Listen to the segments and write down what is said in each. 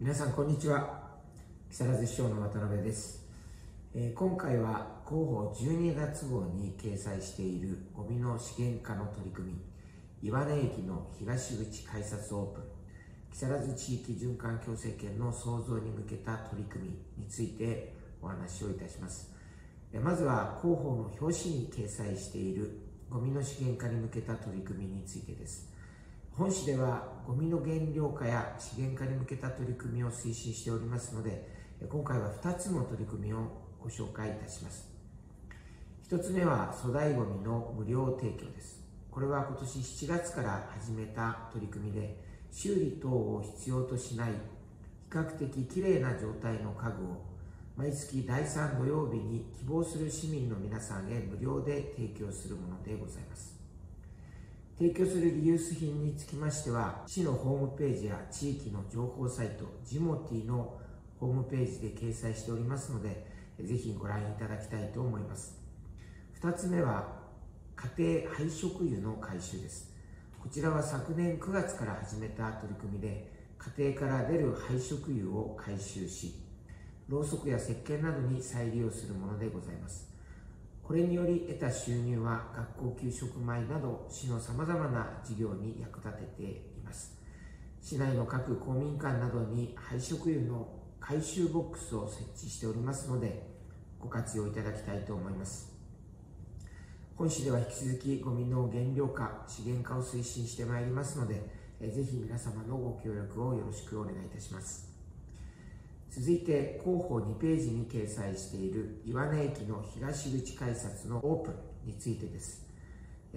皆さんこんにちは。木更津市長の渡辺です、えー、今回は広報12月号に掲載しているゴミの資源化の取り組み岩根駅の東口改札オープン木更津地域循環共生圏の創造に向けた取り組みについてお話をいたします。まずは広報の表紙に掲載しているゴミの資源化に向けた取り組みについてです。本誌ではゴミの減量化や資源化に向けた取り組みを推進しておりますので今回は2つの取り組みをご紹介いたします。1つ目は粗大ごみの無料提供です。これは今年7月から始めた取り組みで修理等を必要としない比較的きれいな状態の家具を毎月第3土曜日に希望する市民の皆さんへ無料で提供するものでございます。提供するリユース品につきましては、市のホームページや地域の情報サイト、ジモティのホームページで掲載しておりますので、ぜひご覧いただきたいと思います。2つ目は、家庭配食油の回収です。こちらは昨年9月から始めた取り組みで、家庭から出る配食油を回収し、ろうそくや石鹸などに再利用するものでございます。これにより得た収入は学校給食米など市のさまざまな事業に役立てています。市内の各公民館などに廃食油の回収ボックスを設置しておりますのでご活用いただきたいと思います。本市では引き続きゴミの減量化資源化を推進してまいりますのでぜひ皆様のご協力をよろしくお願いいたします。続いて広報2ページに掲載している岩根駅の東口改札のオープンについてです。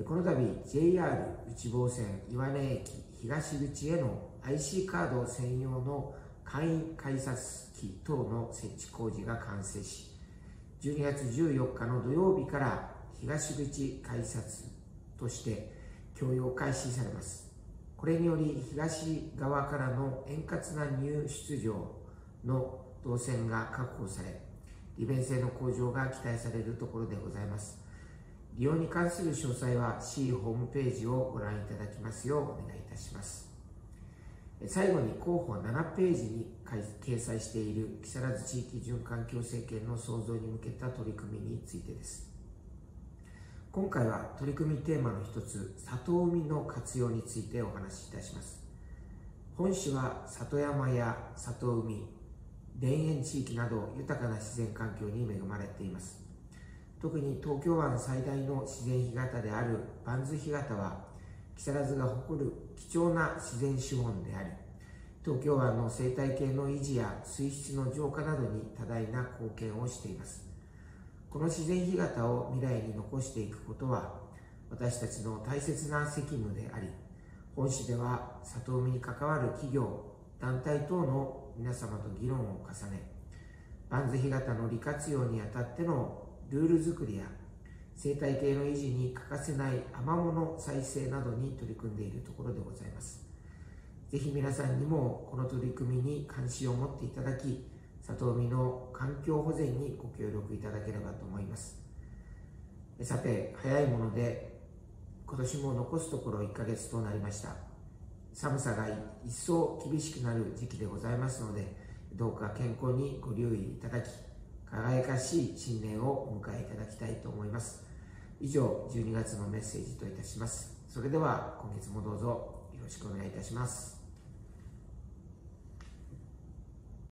この度 JR 内房線岩根駅東口への IC カード専用の簡易改札機等の設置工事が完成し12月14日の土曜日から東口改札として供用開始されます。これにより東側からの円滑な入出場の動線が確保され、利便性の向上が期待されるところでございます。利用に関する詳細は C ホームページをご覧いただきますようお願いいたします。最後に広報7ページに掲載している木更津地域循環共生圏の創造に向けた取り組みについてです。今回は取り組みテーマの一つ、里海の活用についてお話しいたします。本市は里山や里海、田園地域など豊かな自然環境に恵まれています。特に東京湾最大の自然干潟である万津干潟は木更津が誇る貴重な自然資本であり東京湾の生態系の維持や水質の浄化などに多大な貢献をしています。この自然干潟を未来に残していくことは私たちの大切な責務であり本市では里海に関わる企業団体等の皆様と議論を重ね、万津干潟の利活用にあたってのルール作りや生態系の維持に欠かせないアマモの再生などに取り組んでいるところでございます。ぜひ皆さんにもこの取り組みに関心を持っていただき、里海の環境保全にご協力いただければと思います。さて、早いもので今年も残すところ1ヶ月となりました。寒さが一層厳しくなる時期でございますので、どうか健康にご留意いただき、輝かしい新年をお迎えいただきたいと思います。以上、12月のメッセージといたします。それでは、今月もどうぞよろしくお願いいたします。